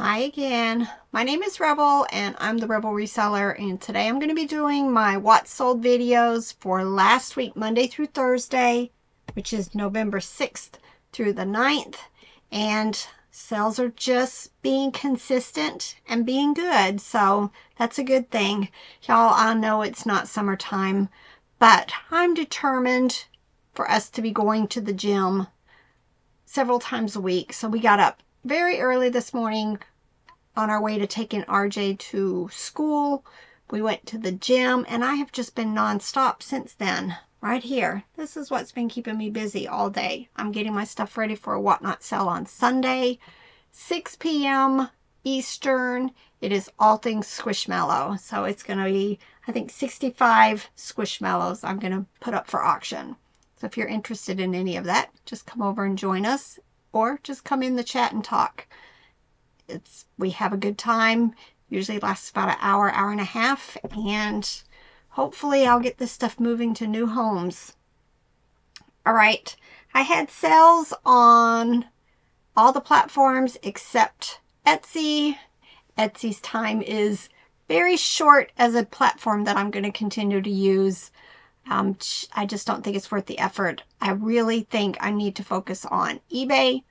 Hi again. My name is Rebel and I'm the Rebel Reseller and today I'm going to be doing my what sold videos for last week Monday through Thursday which is November 6th through the 9th and sales are just being consistent and being good so that's a good thing. Y'all I know it's not summertime but I'm determined for us to be going to the gym several times a week so we got up very early this morning on our way to taking RJ to school. We went to the gym and I have just been nonstop since then. Right here. This is what's been keeping me busy all day. I'm getting my stuff ready for a Whatnot sale on Sunday, 6 p.m. Eastern. It is all things Squishmallow. So it's going to be, I think, 65 Squishmallows I'm going to put up for auction. So if you're interested in any of that, just come over and join us or just come in the chat and talk. It's we have a good time. Usually lasts about an hour, hour and a half, and hopefully I'll get this stuff moving to new homes. All right, I had sales on all the platforms except Etsy. Etsy's time is very short as a platform that I'm going to continue to use. Um, I just don't think it's worth the effort. I really think I need to focus on eBay,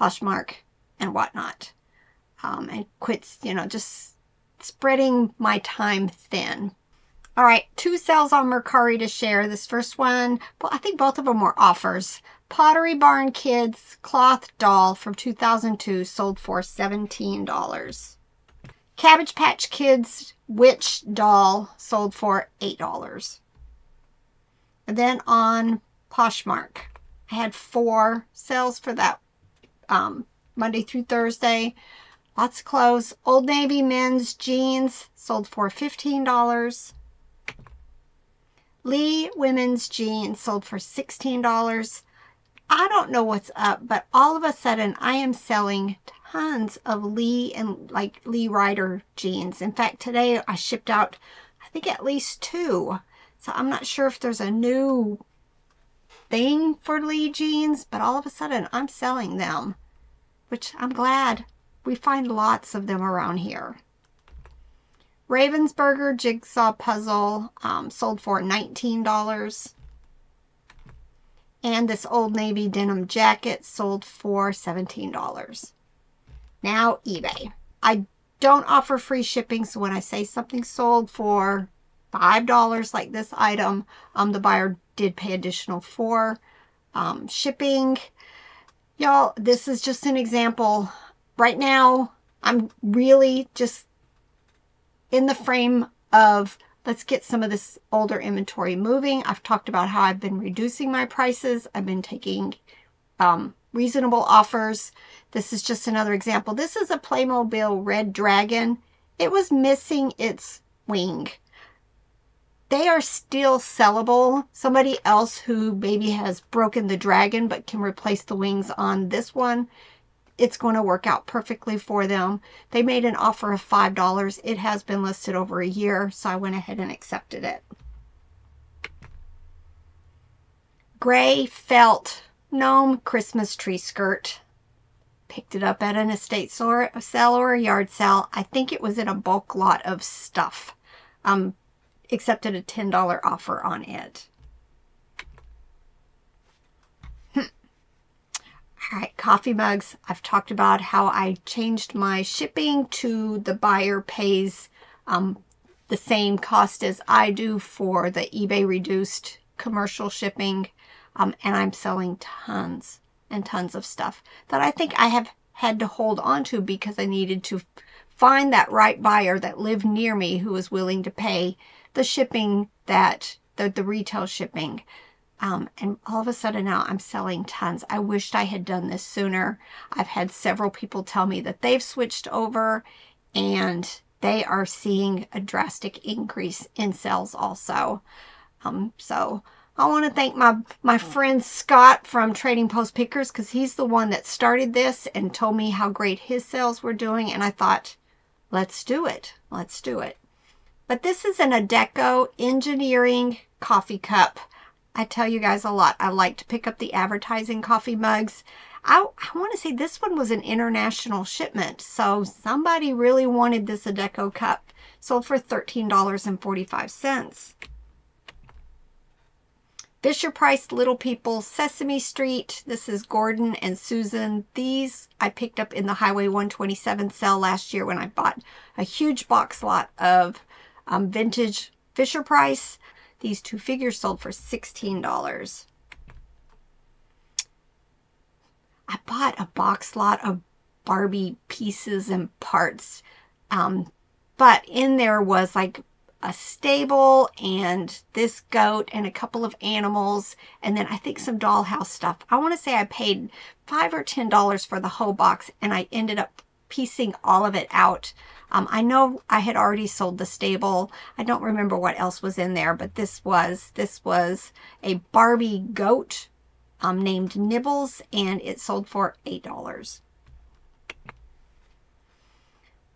Poshmark, and whatnot. Um, and quit, you know, just spreading my time thin. All right, two sales on Mercari to share. This first one, well, I think both of them were offers. Pottery Barn Kids cloth doll from 2002 sold for $17. Cabbage Patch Kids witch doll sold for $8. And then on Poshmark, I had four sales for that um, Monday through Thursday. Lots of clothes. Old Navy men's jeans sold for $15. Lee women's jeans sold for $16. I don't know what's up, but all of a sudden I am selling tons of Lee and like Lee Rider jeans. In fact, today I shipped out, I think at least two. So I'm not sure if there's a new thing for Lee jeans, but all of a sudden I'm selling them, which I'm glad. We find lots of them around here. Ravensburger Jigsaw Puzzle um, sold for $19. And this Old Navy denim jacket sold for $17. Now eBay. I don't offer free shipping, so when I say something sold for $5 like this item. Um, the buyer did pay additional for um, shipping. Y'all, this is just an example. Right now, I'm really just in the frame of let's get some of this older inventory moving. I've talked about how I've been reducing my prices. I've been taking um, reasonable offers. This is just another example. This is a Playmobil Red Dragon. It was missing its wing they are still sellable. Somebody else who maybe has broken the dragon but can replace the wings on this one, it's going to work out perfectly for them. They made an offer of $5. It has been listed over a year, so I went ahead and accepted it. Gray felt gnome Christmas tree skirt. Picked it up at an estate sale or a yard sale. I think it was in a bulk lot of stuff. Um, accepted a $10 offer on it. All right, coffee mugs. I've talked about how I changed my shipping to the buyer pays um, the same cost as I do for the eBay reduced commercial shipping. Um, and I'm selling tons and tons of stuff that I think I have had to hold on to because I needed to find that right buyer that lived near me who was willing to pay the shipping that, the, the retail shipping. Um, and all of a sudden now I'm selling tons. I wished I had done this sooner. I've had several people tell me that they've switched over and they are seeing a drastic increase in sales also. Um, so I want to thank my, my friend Scott from Trading Post Pickers because he's the one that started this and told me how great his sales were doing. And I thought, let's do it. Let's do it. But this is an Adecco Engineering coffee cup. I tell you guys a lot. I like to pick up the advertising coffee mugs. I, I want to say this one was an international shipment. So somebody really wanted this Adecco cup. Sold for $13.45. Fisher Price Little People Sesame Street. This is Gordon and Susan. These I picked up in the Highway 127 sale last year when I bought a huge box lot of um, vintage Fisher Price. These two figures sold for $16. I bought a box lot of Barbie pieces and parts. Um, but in there was like a stable and this goat and a couple of animals and then I think some dollhouse stuff. I want to say I paid five or ten dollars for the whole box and I ended up piecing all of it out. Um, I know I had already sold the stable. I don't remember what else was in there, but this was this was a Barbie goat um, named Nibbles and it sold for eight dollars.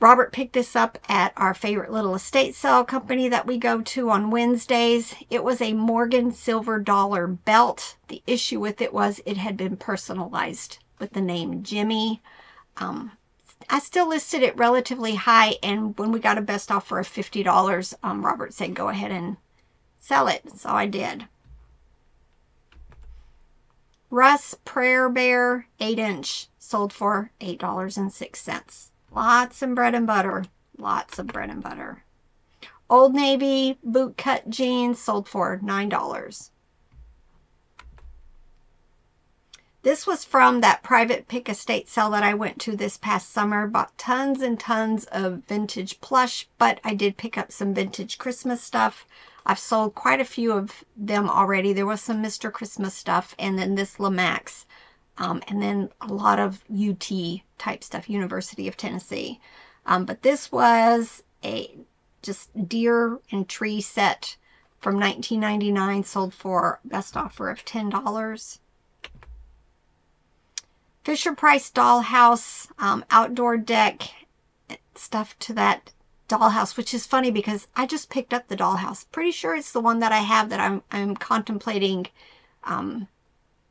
Robert picked this up at our favorite little estate sale company that we go to on Wednesdays. It was a Morgan silver dollar belt. The issue with it was it had been personalized with the name Jimmy. Um, I still listed it relatively high, and when we got a best offer of $50, um, Robert said go ahead and sell it. So I did. Russ Prayer Bear 8 inch sold for $8.06. Lots of bread and butter. Lots of bread and butter. Old Navy boot cut jeans sold for $9. This was from that private pick estate sale that I went to this past summer. Bought tons and tons of vintage plush, but I did pick up some vintage Christmas stuff. I've sold quite a few of them already. There was some Mr. Christmas stuff and then this Lemax um, and then a lot of UT type stuff, University of Tennessee. Um, but this was a just deer and tree set from 1999, sold for best offer of $10. Fisher Price Dollhouse um, outdoor deck stuff to that dollhouse, which is funny because I just picked up the dollhouse. Pretty sure it's the one that I have that I'm, I'm contemplating um,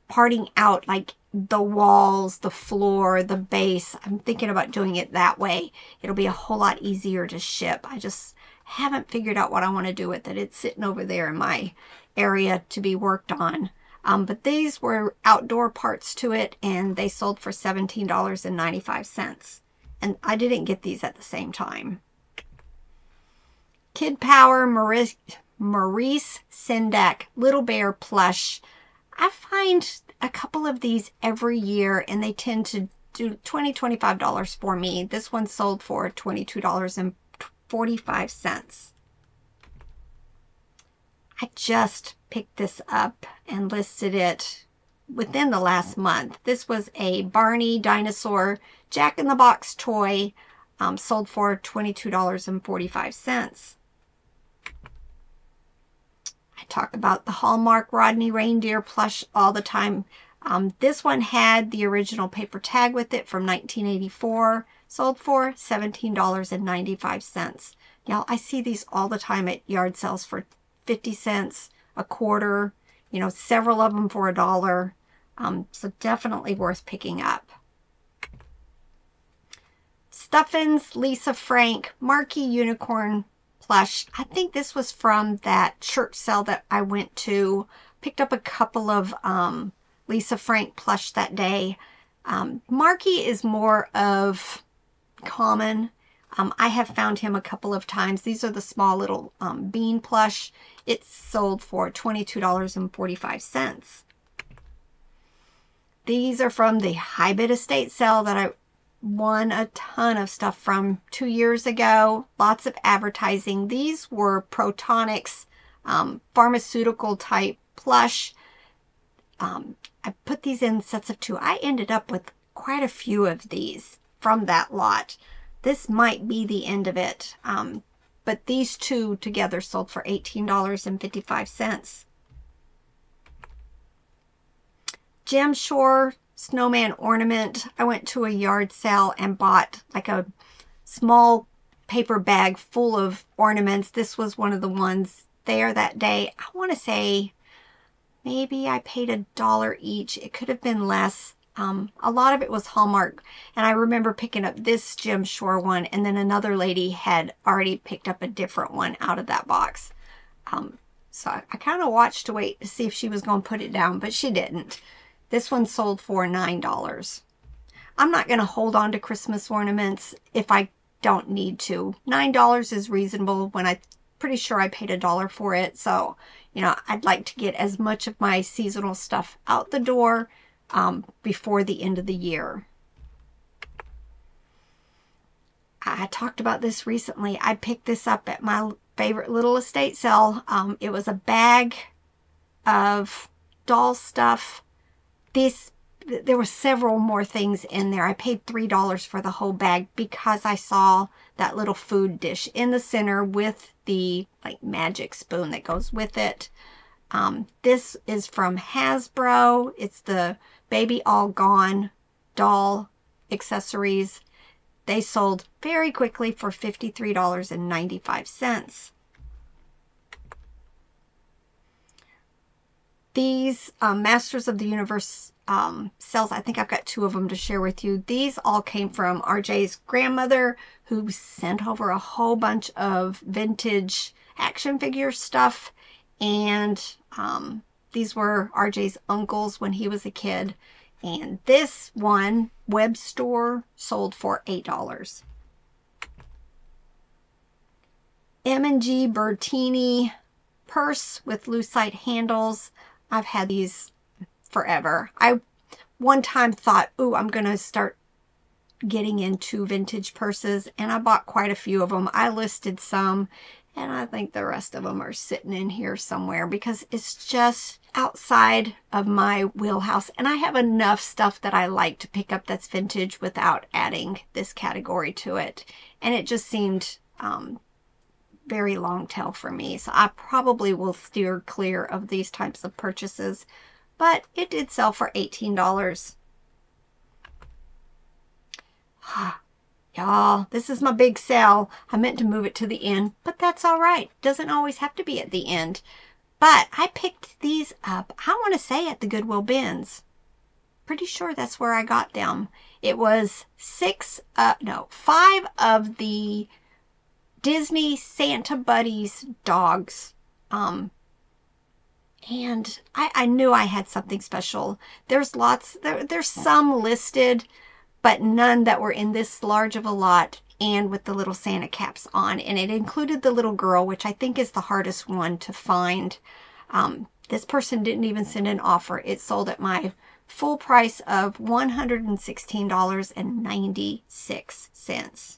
parting out like the walls, the floor, the base. I'm thinking about doing it that way. It'll be a whole lot easier to ship. I just haven't figured out what I want to do with it. It's sitting over there in my area to be worked on. Um, but these were outdoor parts to it and they sold for $17.95. And I didn't get these at the same time. Kid Power Maurice, Maurice Sendak Little Bear Plush. I find a couple of these every year and they tend to do $20, $25 for me. This one sold for $22.45. I just picked this up and listed it within the last month. This was a Barney dinosaur Jack in the Box toy um, sold for $22.45. I talk about the Hallmark Rodney reindeer plush all the time. Um, this one had the original paper tag with it from 1984, sold for $17.95. Y'all, I see these all the time at yard sales for 50 cents, a quarter, you know, several of them for a dollar. Um, so definitely worth picking up. Stuffins, Lisa Frank, Marky Unicorn plush. I think this was from that church sale that I went to. Picked up a couple of um, Lisa Frank plush that day. Um, is more of common. Um, I have found him a couple of times. These are the small little um, bean plush. It's sold for $22.45. These are from the High Bid Estate sale that I won a ton of stuff from two years ago. Lots of advertising. These were Protonix um, pharmaceutical type plush. Um, I put these in sets of two. I ended up with quite a few of these from that lot. This might be the end of it. Um, but these two together sold for $18.55. Jim Shore snowman ornament. I went to a yard sale and bought like a small paper bag full of ornaments. This was one of the ones there that day. I want to say maybe I paid a dollar each. It could have been less. Um, a lot of it was Hallmark. And I remember picking up this Jim Shore one, and then another lady had already picked up a different one out of that box. Um, so I, I kind of watched to wait to see if she was going to put it down, but she didn't. This one sold for $9. I'm not going to hold on to Christmas ornaments if I don't need to. $9 is reasonable when I'm pretty sure I paid a dollar for it. So, you know, I'd like to get as much of my seasonal stuff out the door um, before the end of the year. I talked about this recently. I picked this up at my favorite little estate sale. Um, it was a bag of doll stuff. This there were several more things in there. I paid $3 for the whole bag because I saw that little food dish in the center with the like magic spoon that goes with it. Um, this is from Hasbro. It's the Baby All Gone doll accessories. They sold very quickly for $53.95. These um, Masters of the Universe um, cells, I think I've got two of them to share with you. These all came from RJ's grandmother who sent over a whole bunch of vintage action figure stuff. And um, these were RJ's uncles when he was a kid. And this one, web store, sold for $8. M&G Bertini purse with lucite handles. I've had these forever. I one time thought, ooh, I'm going to start getting into vintage purses and I bought quite a few of them. I listed some and I think the rest of them are sitting in here somewhere because it's just outside of my wheelhouse and I have enough stuff that I like to pick up that's vintage without adding this category to it. And it just seemed um, very long tail for me. So I probably will steer clear of these types of purchases, but it did sell for $18. Y'all, this is my big sale. I meant to move it to the end, but that's all right. Doesn't always have to be at the end. But I picked these up, I want to say at the Goodwill bins. Pretty sure that's where I got them. It was six, uh, no, five of the Disney Santa Buddies dogs. Um, and I, I knew I had something special. There's lots, there, there's some listed, but none that were in this large of a lot and with the little Santa caps on. And it included the little girl, which I think is the hardest one to find. Um, this person didn't even send an offer. It sold at my full price of $116.96.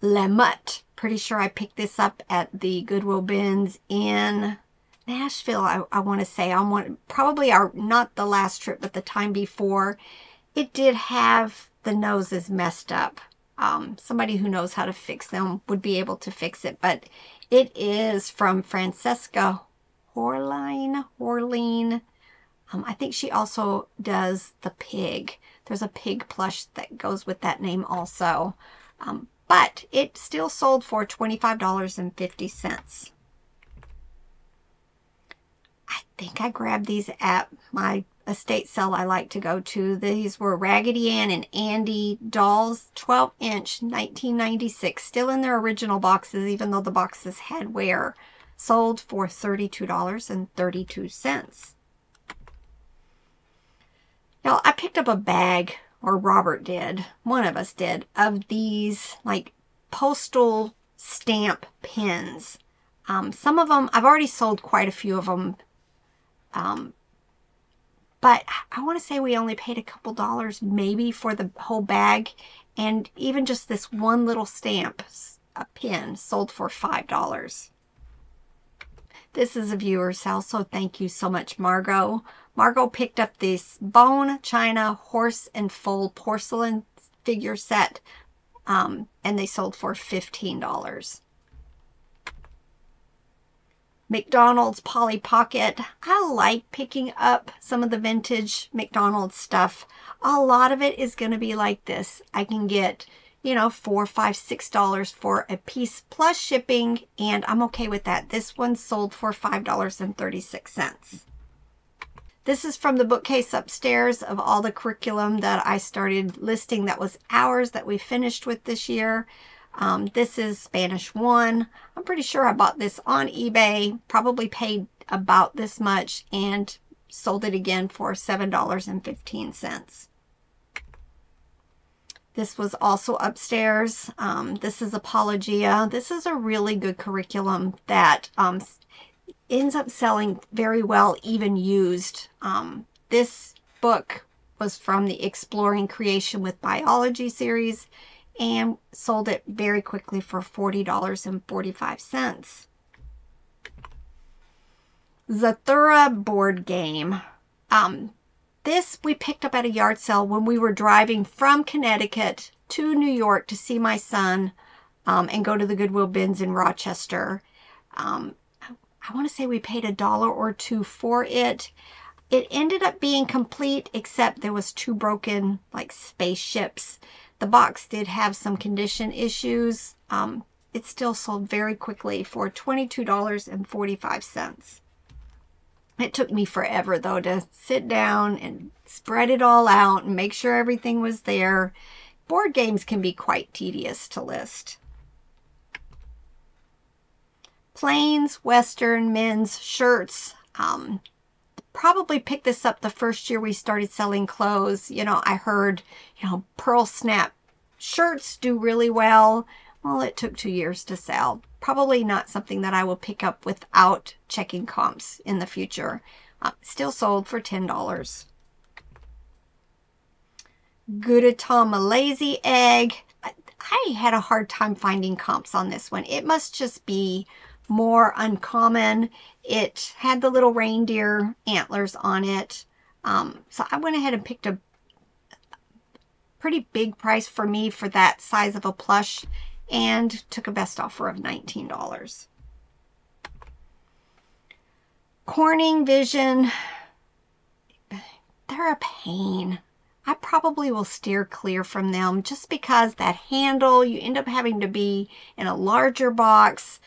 Le Mutt. Pretty sure I picked this up at the Goodwill bins in Nashville, I, I want to say. I want probably our not the last trip, but the time before. It did have the noses messed up. Um, somebody who knows how to fix them would be able to fix it, but it is from Francesca Horline. Horline. Um, I think she also does the pig. There's a pig plush that goes with that name also. Um, but it still sold for $25.50. I think I grabbed these at my estate sale I like to go to. These were Raggedy Ann and Andy dolls, 12 inch, 1996. Still in their original boxes, even though the boxes had wear. Sold for $32.32. Now, I picked up a bag or Robert did, one of us did, of these like postal stamp pins. Um, some of them, I've already sold quite a few of them. Um, but I want to say we only paid a couple dollars maybe for the whole bag. And even just this one little stamp, a pin, sold for $5. This is a viewer sale, so thank you so much, Margot. Margot picked up this bone china horse and foal porcelain figure set, um, and they sold for $15. McDonald's Polly Pocket. I like picking up some of the vintage McDonald's stuff. A lot of it is going to be like this. I can get you know, four, five, six dollars for a piece plus shipping, and I'm okay with that. This one sold for five dollars and thirty-six cents. This is from the bookcase upstairs of all the curriculum that I started listing that was ours that we finished with this year. Um, this is Spanish 1. I'm pretty sure I bought this on eBay, probably paid about this much, and sold it again for $7.15. This was also upstairs. Um, this is Apologia. This is a really good curriculum that um, ends up selling very well, even used. Um, this book was from the Exploring Creation with Biology series and sold it very quickly for $40.45. Zathura board game. Um, this we picked up at a yard sale when we were driving from Connecticut to New York to see my son um, and go to the Goodwill bins in Rochester. Um, I want to say we paid a dollar or two for it. It ended up being complete except there was two broken like spaceships. The box did have some condition issues. Um, it still sold very quickly for $22.45. It took me forever though to sit down and spread it all out and make sure everything was there. Board games can be quite tedious to list. Plains, Western, men's shirts. Um, probably picked this up the first year we started selling clothes. You know, I heard, you know, pearl snap shirts do really well. Well, it took two years to sell. Probably not something that I will pick up without checking comps in the future. Uh, still sold for $10. Gudetama Lazy Egg. I, I had a hard time finding comps on this one. It must just be more uncommon. It had the little reindeer antlers on it. Um, so I went ahead and picked a pretty big price for me for that size of a plush and took a best offer of $19. Corning Vision, they're a pain. I probably will steer clear from them just because that handle, you end up having to be in a larger box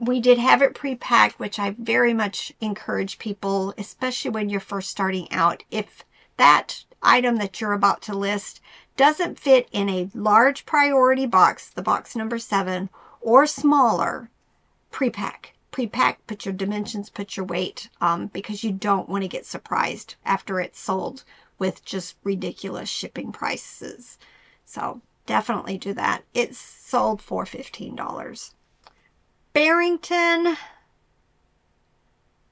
we did have it pre-packed, which I very much encourage people, especially when you're first starting out. If that item that you're about to list doesn't fit in a large priority box, the box number seven, or smaller, pre-pack. Pre-pack, put your dimensions, put your weight, um, because you don't want to get surprised after it's sold with just ridiculous shipping prices. So definitely do that. It's sold for $15. Barrington,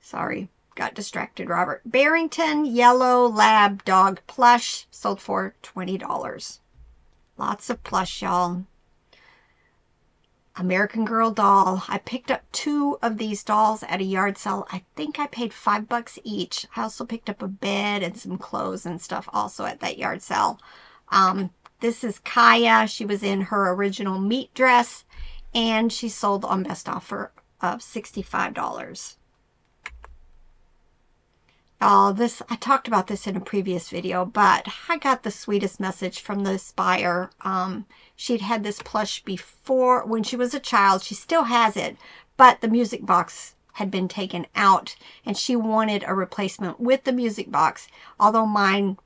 sorry, got distracted, Robert. Barrington Yellow Lab Dog Plush sold for $20. Lots of plush, y'all. American Girl doll. I picked up two of these dolls at a yard sale. I think I paid five bucks each. I also picked up a bed and some clothes and stuff also at that yard sale. Um, this is Kaya. She was in her original meet dress and she sold on best offer of $65. Oh, this, I talked about this in a previous video, but I got the sweetest message from this buyer. Um, she'd had this plush before when she was a child. She still has it, but the music box had been taken out and she wanted a replacement with the music box. Although mine,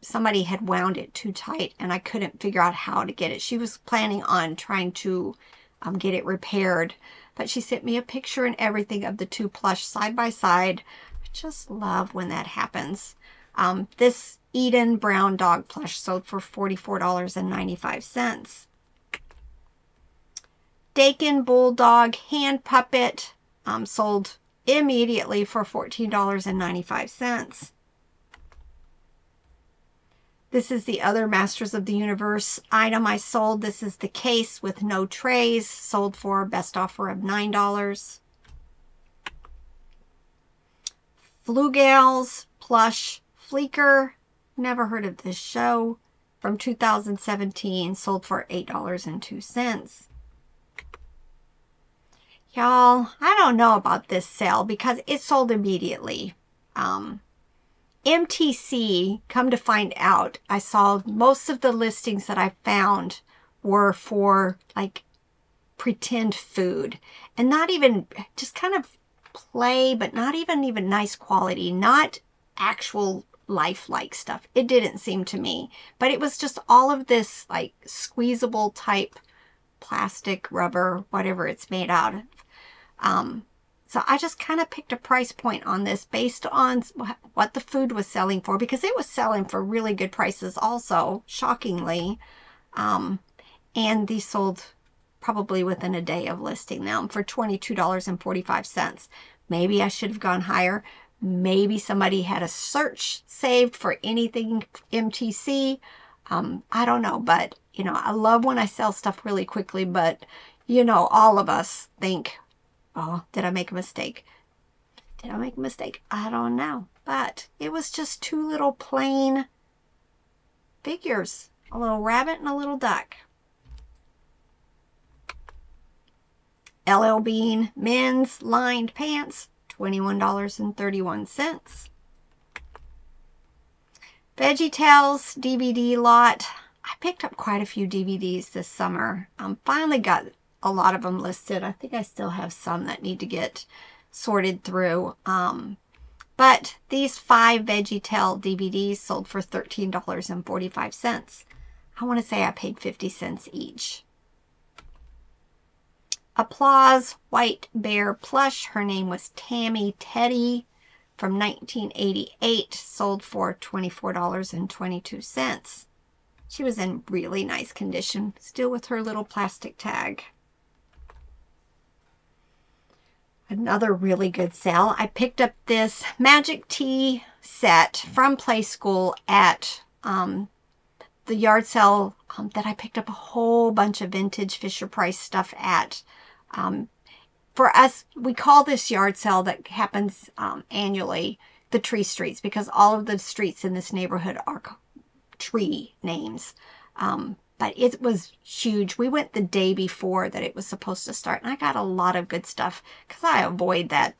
somebody had wound it too tight and I couldn't figure out how to get it. She was planning on trying to um, get it repaired. But she sent me a picture and everything of the two plush side by side. I just love when that happens. Um, this Eden Brown Dog plush sold for $44.95. Dakin Bulldog Hand Puppet um, sold immediately for $14.95. This is the other Masters of the Universe item I sold. This is the case with no trays, sold for best offer of $9. Floogals Plush Fleeker. Never heard of this show. From 2017, sold for $8.02. Y'all, I don't know about this sale because it sold immediately. Um, MTC, come to find out, I saw most of the listings that I found were for like pretend food and not even just kind of play, but not even even nice quality, not actual lifelike stuff. It didn't seem to me, but it was just all of this like squeezable type plastic, rubber, whatever it's made out of. Um, so I just kind of picked a price point on this based on what the food was selling for because it was selling for really good prices also, shockingly. Um, and these sold probably within a day of listing them for $22.45. Maybe I should have gone higher. Maybe somebody had a search saved for anything MTC. Um, I don't know, but you know, I love when I sell stuff really quickly, but you know, all of us think, Oh, did I make a mistake? Did I make a mistake? I don't know. But it was just two little plain figures. A little rabbit and a little duck. LL Bean men's lined pants, $21.31. Veggie Tales DVD lot. I picked up quite a few DVDs this summer. I um, finally got a lot of them listed. I think I still have some that need to get sorted through. Um, but these five VeggieTale DVDs sold for $13.45. I want to say I paid 50 cents each. Applause White Bear Plush. Her name was Tammy Teddy from 1988. Sold for $24.22. She was in really nice condition, still with her little plastic tag. Another really good sale. I picked up this Magic Tea set from Playskool at um, the yard sale um, that I picked up a whole bunch of vintage Fisher Price stuff at. Um, for us, we call this yard sale that happens um, annually the tree streets because all of the streets in this neighborhood are tree names. Um, but it was huge. We went the day before that it was supposed to start, and I got a lot of good stuff because I avoid that.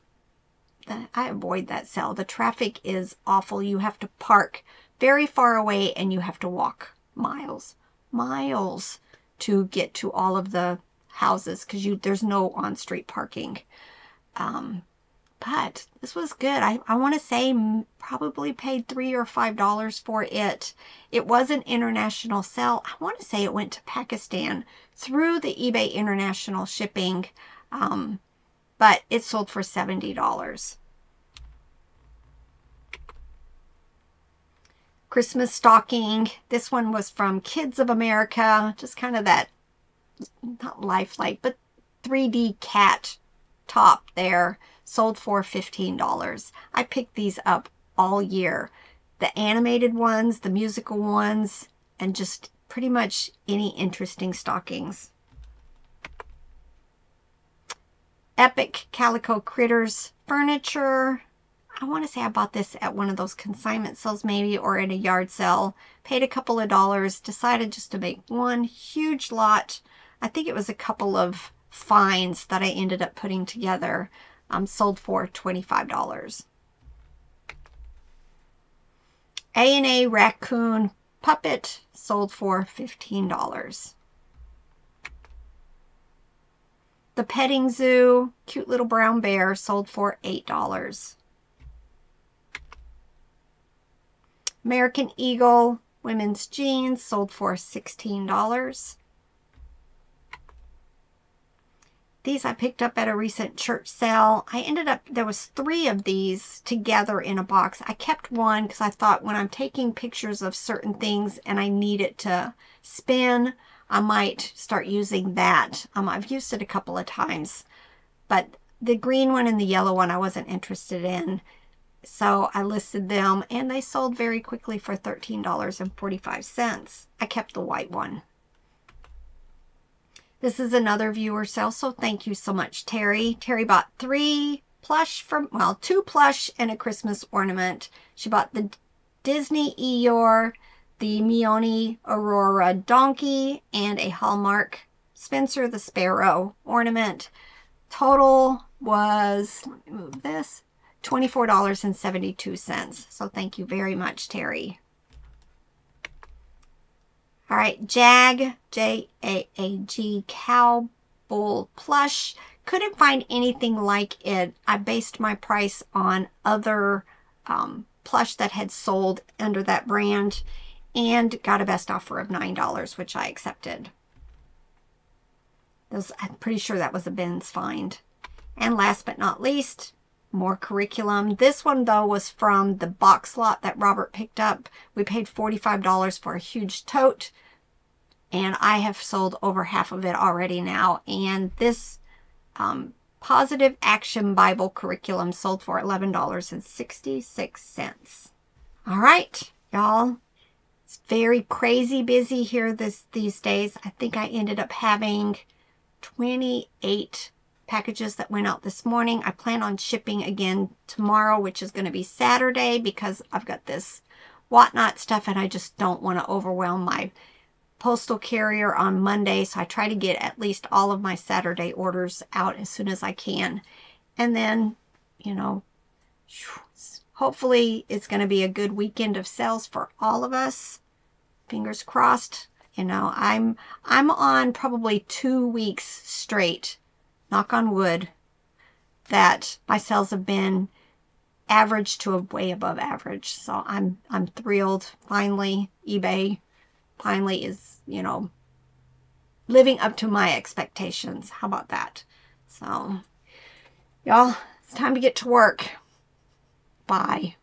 I avoid that cell. The traffic is awful. You have to park very far away, and you have to walk miles, miles to get to all of the houses because you there's no on-street parking. Um, but this was good. I, I want to say probably paid three or five dollars for it. It was an international sale. I want to say it went to Pakistan through the eBay international shipping, um, but it sold for $70. Christmas stocking. This one was from Kids of America. Just kind of that, not lifelike, but 3D cat top there sold for $15. I picked these up all year. The animated ones, the musical ones, and just pretty much any interesting stockings. Epic Calico Critters furniture. I want to say I bought this at one of those consignment sales maybe or at a yard sale. Paid a couple of dollars. Decided just to make one huge lot. I think it was a couple of finds that I ended up putting together um, sold for $25. A&A Raccoon Puppet sold for $15. The Petting Zoo Cute Little Brown Bear sold for $8. American Eagle Women's Jeans sold for $16. These I picked up at a recent church sale. I ended up, there was three of these together in a box. I kept one because I thought when I'm taking pictures of certain things and I need it to spin, I might start using that. Um, I've used it a couple of times, but the green one and the yellow one I wasn't interested in. So I listed them and they sold very quickly for $13.45. I kept the white one. This is another viewer sale, so thank you so much, Terry. Terry bought three plush from, well, two plush and a Christmas ornament. She bought the Disney Eeyore, the Meoni Aurora Donkey, and a Hallmark Spencer the Sparrow ornament. Total was, let me move this, $24.72. So thank you very much, Terry. All right, Jag, J-A-A-G, Cow Bull Plush. Couldn't find anything like it. I based my price on other um, plush that had sold under that brand and got a best offer of $9, which I accepted. Was, I'm pretty sure that was a Ben's find. And last but not least, more curriculum. This one, though, was from the box lot that Robert picked up. We paid $45 for a huge tote, and I have sold over half of it already now. And this um, Positive Action Bible curriculum sold for $11.66. All right, y'all. It's very crazy busy here this these days. I think I ended up having 28 packages that went out this morning. I plan on shipping again tomorrow, which is going to be Saturday because I've got this whatnot stuff and I just don't want to overwhelm my postal carrier on Monday. So I try to get at least all of my Saturday orders out as soon as I can. And then, you know, hopefully it's going to be a good weekend of sales for all of us. Fingers crossed. You know, I'm I'm on probably two weeks straight knock on wood, that my sales have been average to a way above average. So I'm I'm thrilled. Finally, eBay finally is, you know, living up to my expectations. How about that? So, y'all, it's time to get to work. Bye.